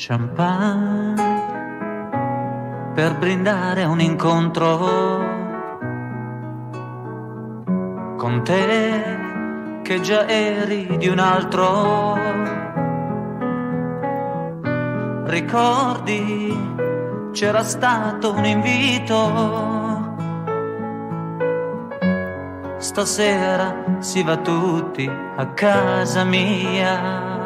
champagne per brindare un incontro con te che già eri di un altro. Ricordi, c'era stato un invito. Stasera si va tutti a casa mia.